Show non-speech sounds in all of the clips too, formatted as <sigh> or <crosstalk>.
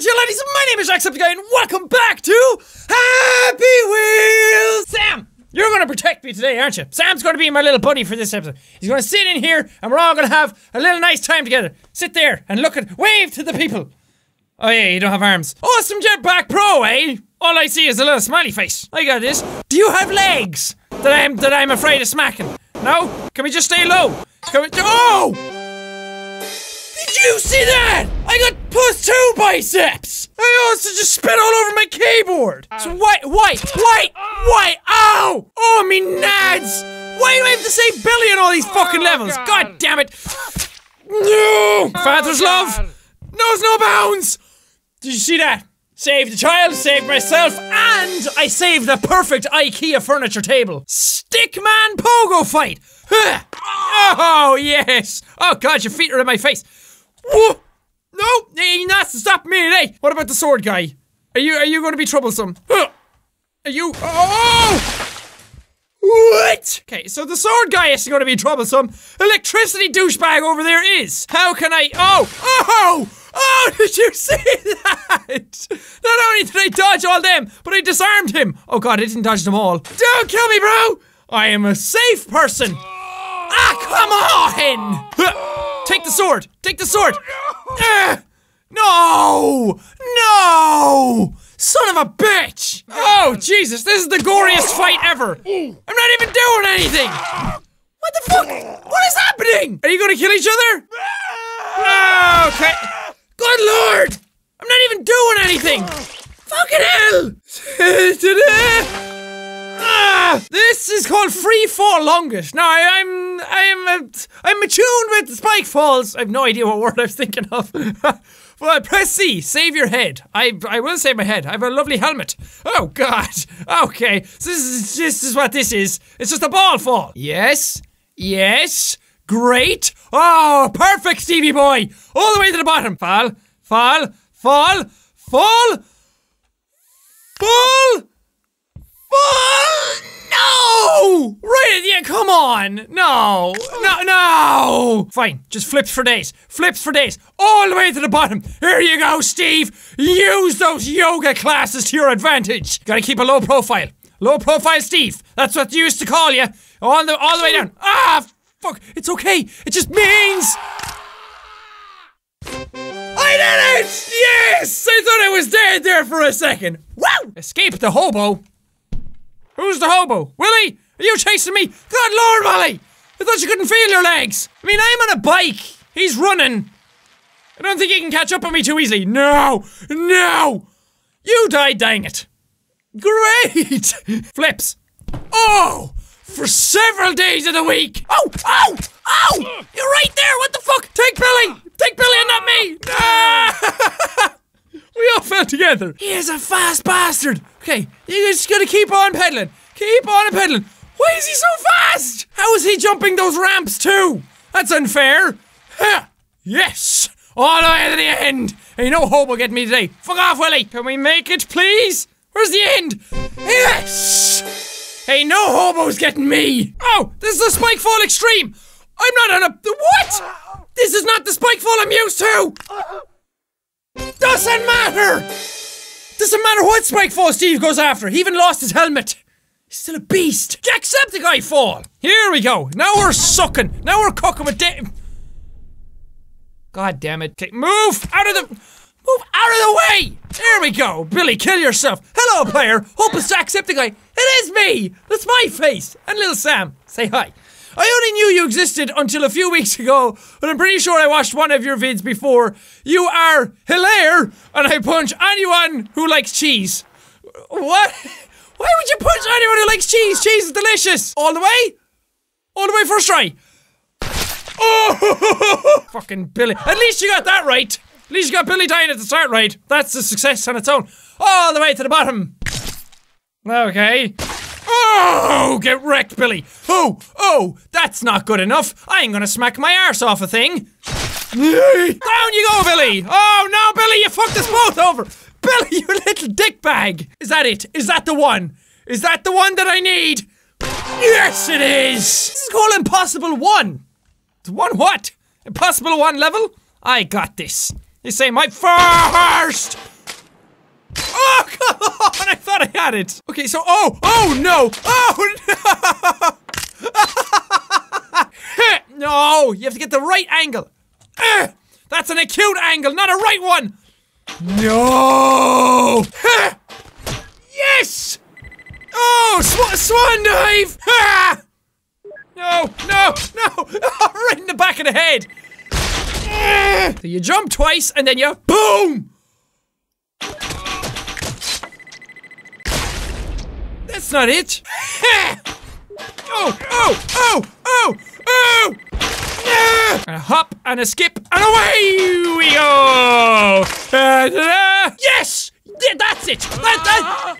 gentlemen, my name is Jacksepticeye and welcome back to Happy Wheels! Sam, you're gonna protect me today, aren't you? Sam's gonna be my little buddy for this episode. He's gonna sit in here and we're all gonna have a little nice time together. Sit there and look at, wave to the people. Oh yeah, you don't have arms. Awesome Jetpack Pro, eh? All I see is a little smiley face. I got this. Do you have legs that I'm that I'm afraid of smacking? No? Can we just stay low? Can we? Oh! Did you see that? I got plus two biceps. I also just spit all over my keyboard. So white, white, why, white. Ow! Oh, me nads! Why do I have to say Billy on all these fucking oh, levels? God damn it! No! Oh, Father's love knows no bounds. Did you see that? Saved the child, saved myself, and I saved the perfect IKEA furniture table. Stickman pogo fight. <laughs> Oh yes. Oh god, your feet are in my face. No, you're not to stop me today. What about the sword guy? Are you are you to be troublesome? Are you? Oh! What? Okay, so the sword guy is to be troublesome. Electricity douchebag over there is. How can I? Oh! Oh! Oh! <laughs> Did you see that? Not only did I dodge all them, but I disarmed him. Oh god, I didn't dodge them all. Don't kill me, bro! I am a safe person. Ah, come on! Take the sword. Take the sword. Ah. No! No! Son of a bitch! Oh, Jesus, this is the goriest fight ever! I'm not even doing anything! What the fuck? What is happening? Are you gonna kill each other? Okay. Good lord! I'm not even doing anything! Fucking hell! <laughs> This is called free fall longest. Now I, I'm I'm uh, I'm attuned with spike falls. I have no idea what word I was thinking of. <laughs> well, press C. Save your head. I I will save my head. I have a lovely helmet. Oh God. <laughs> Okay. So this is this is what this is. It's just a ball fall. Yes. Yes. Great. Oh, perfect, Stevie boy. All the way to the bottom. Fall. Fall. Fall. Fall. Fall! No! Right at the end, come on! No! No, no! Fine, just flips for days. Flips for days. All the way to the bottom. Here you go, Steve! Use those yoga classes to your advantage. Gotta keep a low profile. Low profile Steve. That's what you used to call you. All the, all the way down. Ah, fuck. It's okay. It just means. I did it! Yes! I thought I was dead there for a second. Wow! Escape the hobo. Who's the hobo? Willie? Are you chasing me? Good lord, Willie! I thought you couldn't feel your legs. I mean, I'm on a bike. He's running. I don't think he can catch up on me too easily. No! No! You died, dang it. Great! <laughs> Flips. Oh! For several days of the week. Oh! Oh! Oh! You're right there! What the fuck? Take Billy! Take Billy and not me! Ah! <laughs> We all fell together. He is a fast bastard. Okay, you just gotta keep on pedaling. Keep on pedaling. Why is he so fast? How is he jumping those ramps too? That's unfair. Huh. Yes. All the way to the end. Hey, no hope will get me today. Fuck off, Willie. Can we make it, please? Where's the end? Yes. Hey, no hobo's getting me. Oh, this is a spike fall extreme. I'm not on a what? This is not the spike fall I'm used to. Doesn't matter! Doesn't matter what Spike Fall Steve goes after. He even lost his helmet. He's still a beast. Jacksepticeye fall. Here we go. Now we're sucking. Now we're cooking with da- God damn it. Okay, move out of the- Move out of the way! There we go. Billy, kill yourself. Hello, player. Hope it's Jacksepticeye. It is me. That's my face. And little Sam. Say hi. I only knew you existed until a few weeks ago, but I'm pretty sure I watched one of your vids before. You are hilarious, and I punch anyone who likes cheese. What? <laughs> Why would you punch anyone who likes cheese? Cheese is delicious. All the way? All the way first try. Oh, <laughs> fucking Billy. At least you got that right. At least you got Billy dying at the start right. That's a success on its own. All the way to the bottom. Okay. Oh, get wrecked, Billy. Oh, oh, that's not good enough. I ain't gonna smack my arse off a thing. Down you go, Billy. Oh, no, Billy, you fucked us both over. Billy, you little dick bag. Is that it? Is that the one? Is that the one that I need? Yes, it is. This is called Impossible One. It's one what? Impossible One level? I got this. This ain't my first <laughs> thought I had it. Okay, so oh, oh no, oh <laughs> no! <laughs> no, you have to get the right angle. Uh, that's an acute angle, not a right one. No! yes! Oh, sw swan dive! Ha! No, no, no! <laughs> Oh, right in the back of the head. So you jump twice and then you boom! That's not it. oh, oh, oh, oh, oh! And a hop and a skip and away we go! Uh, yes! Yeah, that's it! That, that.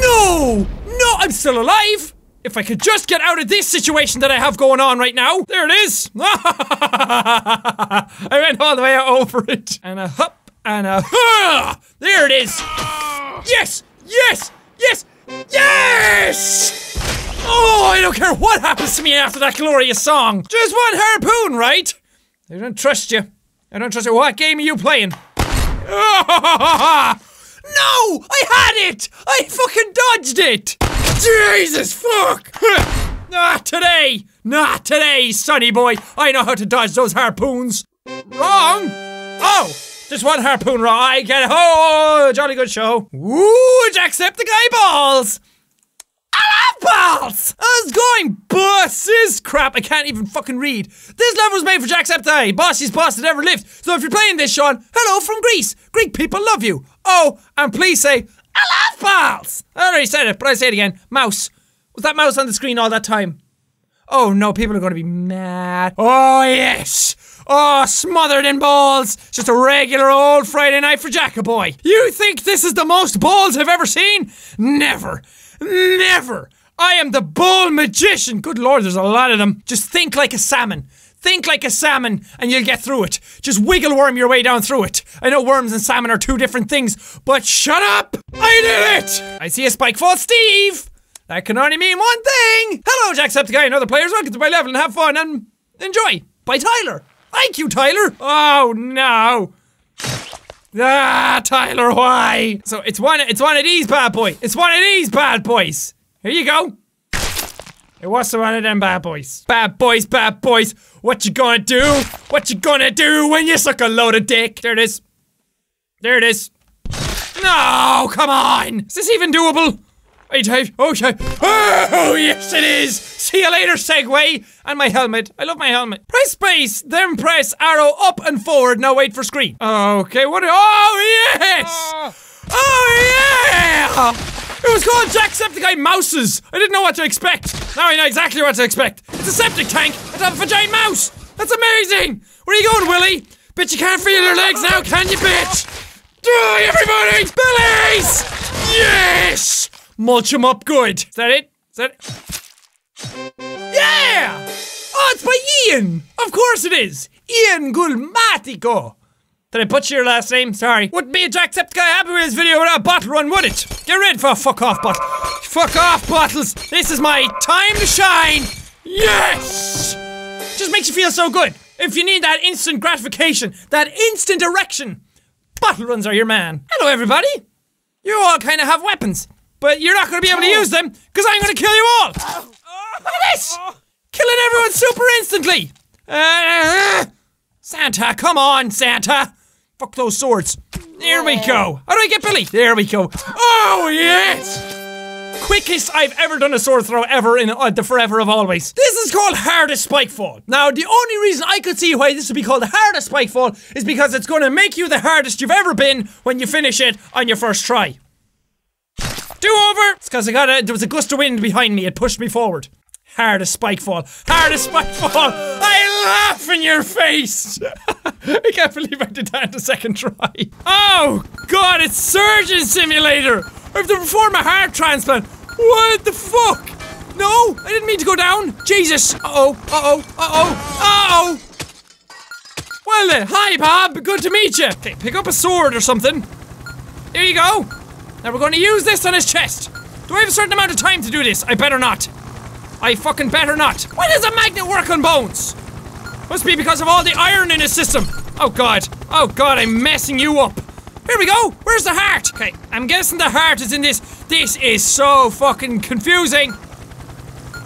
No! No, I'm still alive! If I could just get out of this situation that I have going on right now. There it is! <laughs> I went all the way over it. And a hop and a huh! <laughs> There it is! Yes! Yes! Yes! Yes! Oh, I don't care what happens to me after that glorious song. Just one harpoon, right? I don't trust you. I don't trust you. What game are you playing? <laughs> No! I had it! I fucking dodged it! Jesus fuck! <laughs> Not today! Not today, sonny boy! I know how to dodge those harpoons! Wrong! Oh! Just one harpoon wrong. I get it. Oh, jolly good show. Ooh, Jacksepticeye balls! I balls! How's it going, bosses? Crap, I can't even fucking read. This level was made for Jacksepticeye, bossiest boss that ever lived. So if you're playing this, Sean, hello from Greece. Greek people love you. Oh, and please say, I love balls! I already said it, but I say it again. Mouse. Was that mouse on the screen all that time? Oh no, people are going to be mad. Oh yes! Oh, smothered in balls! Just a regular old Friday night for Jackaboy. You think this is the most balls I've ever seen? Never. Never! I am the bull magician! Good lord, there's a lot of them. Just think like a salmon. Think like a salmon and you'll get through it. Just wiggle worm your way down through it. I know worms and salmon are two different things, but shut up! I did it! I see a spike fall Steve! That can only mean one thing! Hello, Jacksepticeye and other players. Welcome to my level and have fun and enjoy. By Tyler. Thank you, Tyler. Oh no. Ah, Tyler, why? So it's one. It's one of these bad boys. It's one of these bad boys. Here you go. It was one of them bad boys. Bad boys, bad boys. What you gonna do? What you gonna do when you suck a load of dick? There it is. There it is. No, come on. Is this even doable? Wait, hey, okay. Oh, oh, yes it is. See you later, Segway. And my helmet. I love my helmet. Press space, then press arrow up and forward. Now wait for screen. Okay, what? Oh, yes. Ah. Oh, yeah. It was called Jacksepticeye Mouses! I didn't know what to expect! Now I know exactly what to expect! It's a septic tank on top of a giant mouse! That's amazing! Where are you going, Willy? Bitch, you can't feel your legs now, can you, bitch? Die, everybody! Billies! Yes! Mulch them up good. Is that it? Is that it? Yeah! Oh, it's by Ian! Of course it is! Ian Gulmatico! Did I butcher your last name? Sorry. Wouldn't be a Jacksepticeye Happy with this video without a bottle run, would it? Get ready for a fuck off bottle. Fuck off bottles. This is my time to shine. Yes! Just makes you feel so good. If you need that instant gratification, that instant erection, bottle runs are your man. Hello, everybody. You all kind of have weapons, but you're not going to be able to use them because I'm going to kill you all. Look at this! Killing everyone super instantly. Uh, Santa, come on, Santa. Fuck those swords. There we go. How do I get Billy? There we go. Oh, yes! Quickest I've ever done a sword throw ever in uh, the forever of always. This is called hardest spike fall. Now, the only reason I could see why this would be called the hardest spikefall is because it's going to make you the hardest you've ever been when you finish it on your first try. Do over! It's because I got a, there was a gust of wind behind me, it pushed me forward. Hardest spikefall. Hardest spikefall. I laugh in your face. <laughs> I can't believe I did that in the second try. Oh god, it's Surgeon Simulator. I have to perform a heart transplant. What the fuck? No, I didn't mean to go down. Jesus. Uh oh. Uh oh. Uh oh. Uh oh. Well then, hi Bob. Good to meet you. Okay, pick up a sword or something. There you go. Now we're going to use this on his chest. Do I have a certain amount of time to do this? I better not. I fucking better not. Why does a magnet work on bones? Must be because of all the iron in his system. Oh god. Oh god, I'm messing you up. Here we go. Where's the heart? Okay, I'm guessing the heart is in this. This is so fucking confusing.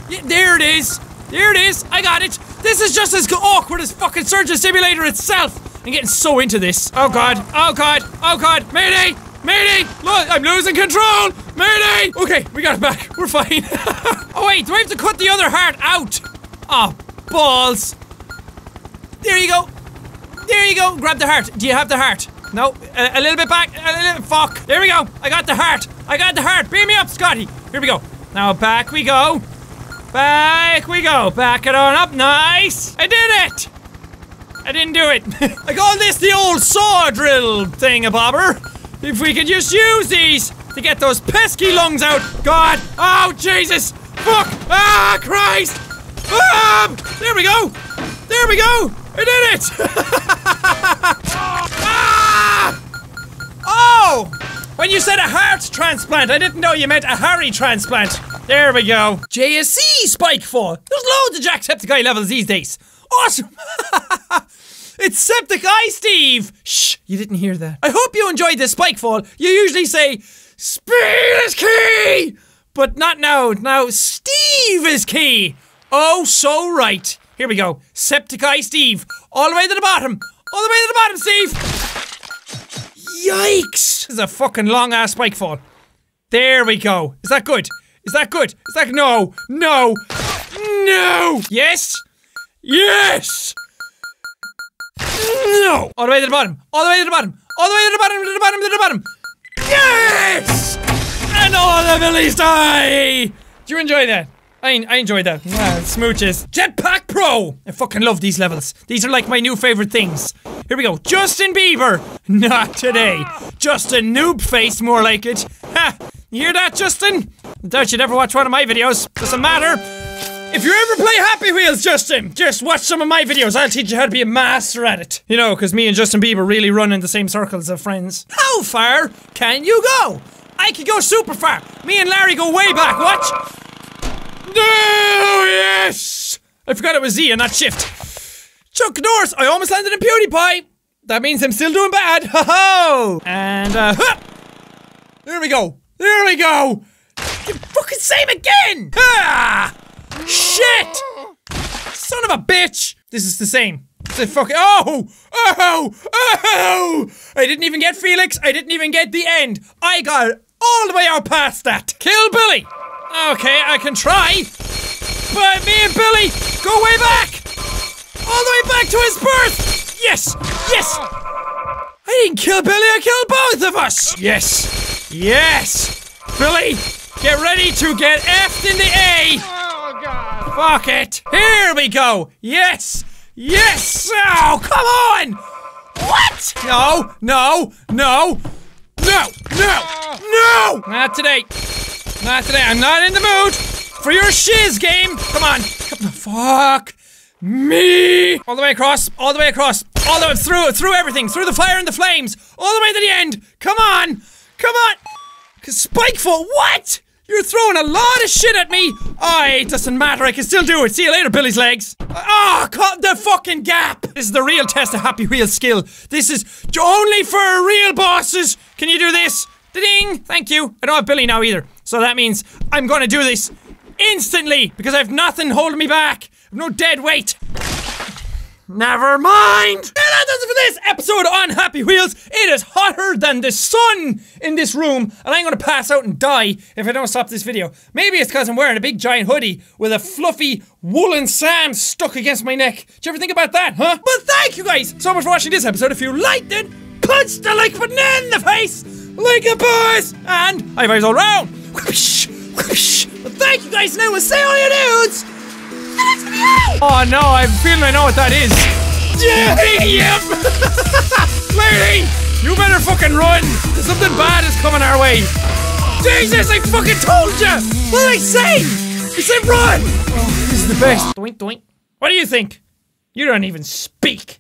Yeah, there it is. There it is. I got it. This is just as awkward as fucking Surgeon Simulator itself. I'm getting so into this. Oh god. Oh god. Oh god. Mayday. Mayday! Look, I'm losing control! Mayday! Okay, we got it back. <laughs> We're fine. <laughs> oh wait, do I have to cut the other heart out? Oh, balls. There you go. There you go. Grab the heart. Do you have the heart? No. A, a little bit back. A little, fuck. There we go. I got the heart. I got the heart. Beam me up, Scotty. Here we go. Now back we go. Back we go. Back it on up. Nice. I did it. I didn't do it. <laughs> I call this the old saw drill thing, a bobber. If we could just use these to get those pesky lungs out. God. Oh, Jesus. Fuck. Ah, Christ. Ah, there we go. There we go. I did it. <laughs> ah! Oh. When you said a heart transplant, I didn't know you meant a Harry transplant. There we go. JSE Spikefall. There's loads of Jacksepticeye levels these days. Awesome. <laughs> It's Septic Eye Steve! Shh, you didn't hear that. I hope you enjoyed this spike fall. You usually say, Speed is key! But not now. Now, Steve is key. Oh, so right. Here we go. Septiceye Steve. All the way to the bottom. All the way to the bottom, Steve! Yikes! This is a fucking long ass spike fall. There we go. Is that good? Is that good? Is that no? No! No! Yes! Yes! No! All the way to the bottom. All the way to the bottom. All the way to the bottom, to the bottom, to the bottom. Yes! And all the Billies die! Do you enjoy that? I, I enjoyed that. Ah, smooches. Jetpack Pro! I fucking love these levels. These are like my new favorite things. Here we go. Justin Bieber! <laughs> Not today. Justin Noob Face, more like it. Ha! You hear that, Justin? I doubt you'd ever watch one of my videos. Doesn't matter. If you ever play Happy Wheels, Justin, just watch some of my videos. I'll teach you how to be a master at it. You know, because me and Justin Bieber really run in the same circles of friends. How far can you go? I could go super far. Me and Larry go way back. Watch. No, yes! I forgot it was Z and not Shift. Chuck Norris, I almost landed in PewDiePie. That means I'm still doing bad. <laughs> Ho ho! And, uh, huh. There we go. There we go. You fucking same again! Ha! Shit! Son of a bitch! This is the same. A fucking- Oh! Oh! Oh! I didn't even get Felix. I didn't even get the end. I got all the way out past that. Kill Billy! Okay, I can try. But me and Billy go way back! All the way back to his birth! Yes! Yes! I didn't kill Billy, I killed both of us! Yes! Yes! Billy, get ready to get F'd in the A! Fuck it! Here we go! Yes! Yes! Oh, come on! What? No, no, no, no, no, no! Not today. Not today. I'm not in the mood for your shiz game. Come on. Come fuck me. All the way across. All the way across. All the way through, through everything. Through the fire and the flames. All the way to the end. Come on. Come on. Spikefall, what? You're throwing a lot of shit at me! Oh, it doesn't matter, I can still do it. See you later, Billy's legs. Ah, oh, cut the fucking gap! This is the real test of Happy Wheel skill. This is only for real bosses! Can you do this? Ding! Thank you. I don't have Billy now either. So that means I'm gonna do this instantly because I have nothing holding me back. I have no dead weight. Never mind! That does it for this episode on Happy Wheels. It is hotter than the sun in this room, and I'm gonna pass out and die if I don't stop this video. Maybe it's because I'm wearing a big giant hoodie with a fluffy woolen Sam stuck against my neck. Did you ever think about that, huh? But thank you guys so much for watching this episode. If you liked it, punch the like button in the face like a boss! And high fives all round! Whoosh, whoosh. Thank you guys, and I will say all your dudes! Oh no, I'm feeling I know what that is. Yeah, yep. Lady, you better fucking run. Something bad is coming our way. Jesus, I fucking told you. What did I say? I said run. Oh, this is the best. Doink doink. What do you think? You don't even speak.